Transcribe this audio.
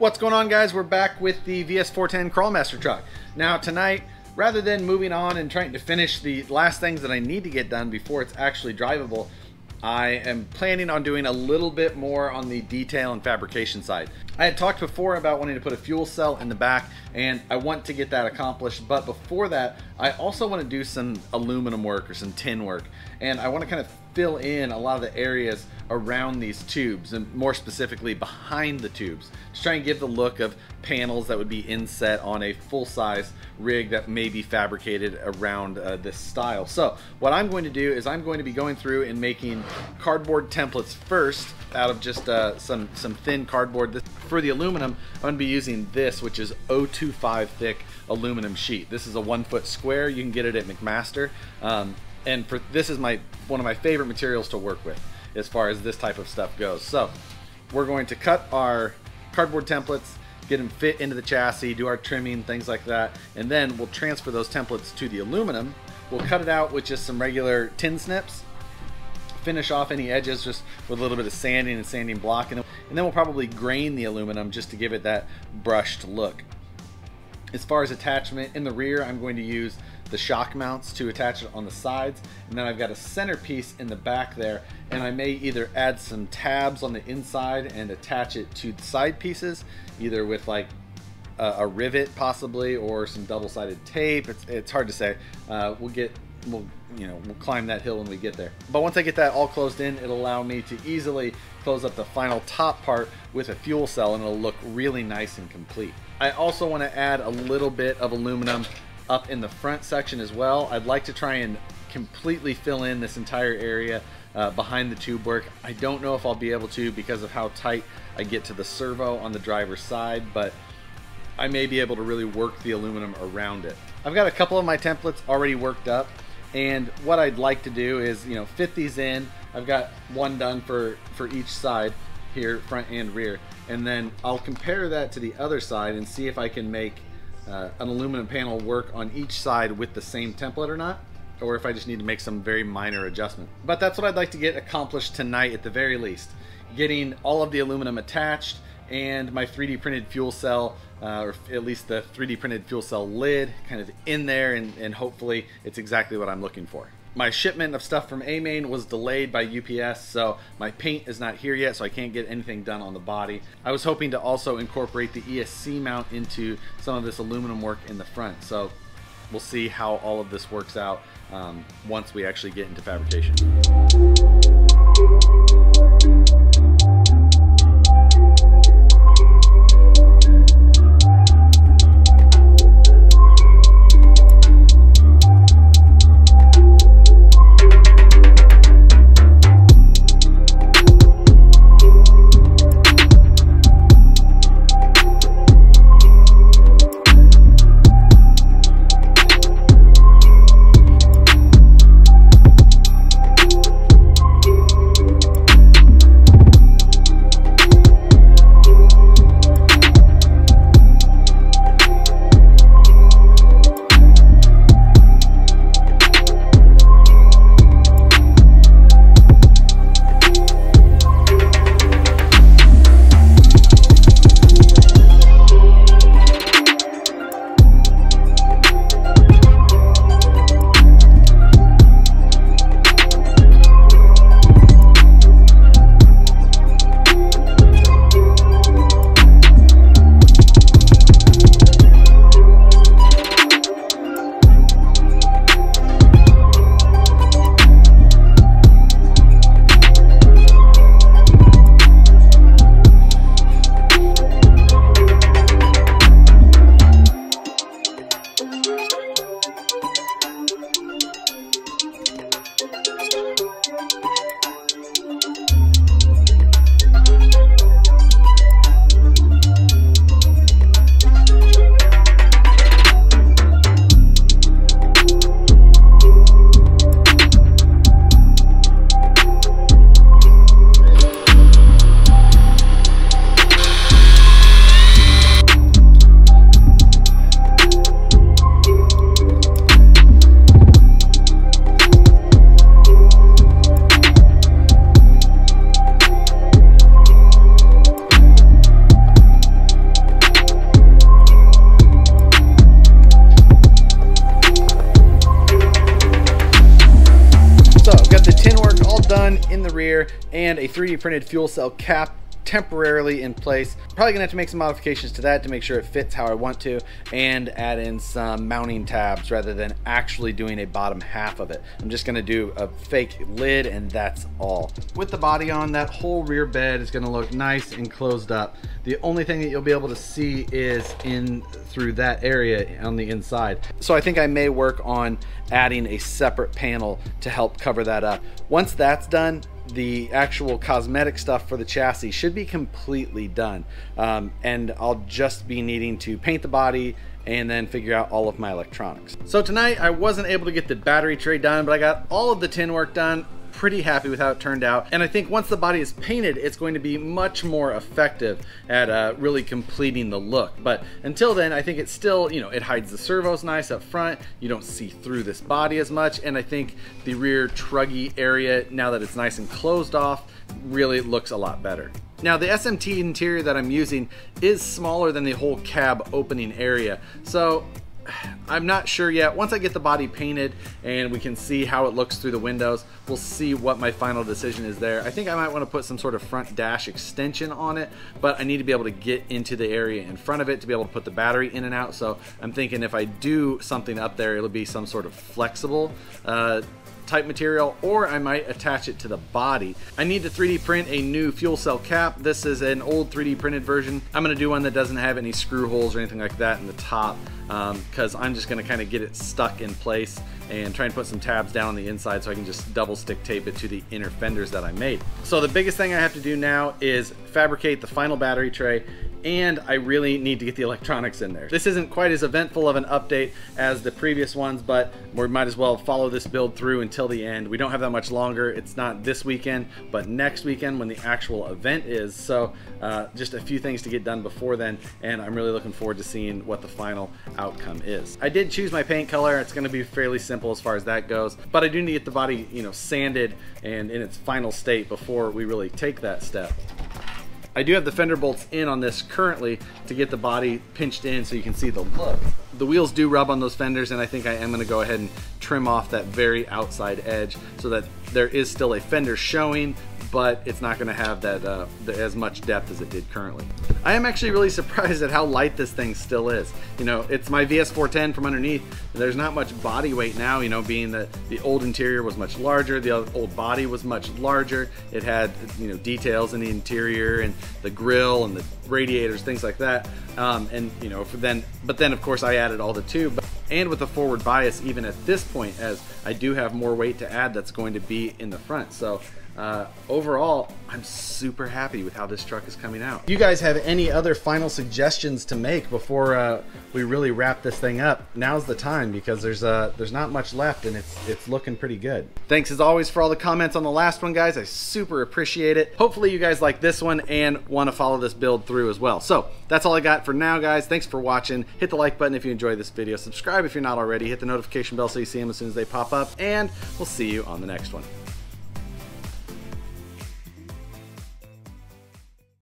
What's going on guys? We're back with the VS410 Crawlmaster truck. Now tonight, rather than moving on and trying to finish the last things that I need to get done before it's actually drivable, I am planning on doing a little bit more on the detail and fabrication side. I had talked before about wanting to put a fuel cell in the back and I want to get that accomplished but before that I also want to do some aluminum work or some tin work and I want to kind of fill in a lot of the areas around these tubes and more specifically behind the tubes to try and give the look of panels that would be inset on a full-size rig that may be fabricated around uh, this style. So what I'm going to do is I'm going to be going through and making cardboard templates first out of just uh, some, some thin cardboard. For the aluminum, I'm to be using this, which is 025 thick aluminum sheet. This is a one foot square. You can get it at McMaster. Um, and for this is my one of my favorite materials to work with as far as this type of stuff goes. So we're going to cut our cardboard templates, get them fit into the chassis, do our trimming, things like that, and then we'll transfer those templates to the aluminum. We'll cut it out with just some regular tin snips, finish off any edges just with a little bit of sanding and sanding block, and then we'll probably grain the aluminum just to give it that brushed look. As far as attachment in the rear, I'm going to use the shock mounts to attach it on the sides and then I've got a centerpiece in the back there and I may either add some tabs on the inside and attach it to the side pieces either with like a, a rivet possibly or some double-sided tape. It's, it's hard to say. Uh, we'll get we'll you know we'll climb that hill when we get there but once I get that all closed in it'll allow me to easily close up the final top part with a fuel cell and it'll look really nice and complete I also want to add a little bit of aluminum up in the front section as well. I'd like to try and completely fill in this entire area uh, behind the tube work. I don't know if I'll be able to because of how tight I get to the servo on the driver's side, but I may be able to really work the aluminum around it. I've got a couple of my templates already worked up and what I'd like to do is, you know, fit these in. I've got one done for, for each side here, front and rear. And then I'll compare that to the other side and see if I can make uh, an aluminum panel work on each side with the same template or not or if I just need to make some very minor adjustment. But that's what I'd like to get accomplished tonight at the very least. Getting all of the aluminum attached and my 3D printed fuel cell, uh, or at least the 3D printed fuel cell lid kind of in there and, and hopefully it's exactly what I'm looking for my shipment of stuff from AMain was delayed by UPS, so my paint is not here yet, so I can't get anything done on the body. I was hoping to also incorporate the ESC mount into some of this aluminum work in the front, so we'll see how all of this works out um, once we actually get into fabrication. Tin work all done in the rear and a 3D printed fuel cell cap temporarily in place. Probably gonna have to make some modifications to that to make sure it fits how I want to and add in some mounting tabs rather than actually doing a bottom half of it. I'm just gonna do a fake lid and that's all. With the body on, that whole rear bed is gonna look nice and closed up. The only thing that you'll be able to see is in through that area on the inside. So I think I may work on adding a separate panel to help cover that up. Once that's done, the actual cosmetic stuff for the chassis should be completely done. Um, and I'll just be needing to paint the body and then figure out all of my electronics. So tonight I wasn't able to get the battery tray done, but I got all of the tin work done pretty happy with how it turned out. And I think once the body is painted, it's going to be much more effective at uh, really completing the look. But until then, I think it's still, you know, it hides the servos nice up front. You don't see through this body as much. And I think the rear truggy area, now that it's nice and closed off, really looks a lot better. Now the SMT interior that I'm using is smaller than the whole cab opening area. So I'm not sure yet. Once I get the body painted and we can see how it looks through the windows, we'll see what my final decision is there. I think I might want to put some sort of front dash extension on it, but I need to be able to get into the area in front of it to be able to put the battery in and out. So I'm thinking if I do something up there, it'll be some sort of flexible uh, type material or I might attach it to the body. I need to 3D print a new fuel cell cap. This is an old 3D printed version. I'm gonna do one that doesn't have any screw holes or anything like that in the top because um, I'm just gonna kind of get it stuck in place and try and put some tabs down on the inside so I can just double stick tape it to the inner fenders that I made. So the biggest thing I have to do now is fabricate the final battery tray and I really need to get the electronics in there. This isn't quite as eventful of an update as the previous ones, but we might as well follow this build through until the end. We don't have that much longer. It's not this weekend, but next weekend when the actual event is. So uh, just a few things to get done before then, and I'm really looking forward to seeing what the final outcome is. I did choose my paint color. It's gonna be fairly simple as far as that goes, but I do need to get the body, you know, sanded and in its final state before we really take that step. I do have the fender bolts in on this currently to get the body pinched in so you can see the look. The wheels do rub on those fenders and I think I am gonna go ahead and trim off that very outside edge so that there is still a fender showing, but it's not gonna have that uh, as much depth as it did currently. I am actually really surprised at how light this thing still is. You know, it's my VS410 from underneath. There's not much body weight now, you know, being that the old interior was much larger, the old body was much larger. It had, you know, details in the interior and the grill and the radiators, things like that. Um, and, you know, then, but then of course I added all the tube and with a forward bias even at this point as I do have more weight to add that's going to be in the front. So uh, overall, I'm super happy with how this truck is coming out. If you guys have any other final suggestions to make before uh, we really wrap this thing up, now's the time because there's uh, there's not much left and it's it's looking pretty good. Thanks as always for all the comments on the last one, guys. I super appreciate it. Hopefully you guys like this one and want to follow this build through as well. So that's all I got for now, guys. Thanks for watching. Hit the like button if you enjoyed this video. Subscribe if you're not already. Hit the notification bell so you see them as soon as they pop up. And we'll see you on the next one.